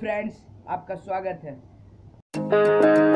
Friends आपका स्वागत है।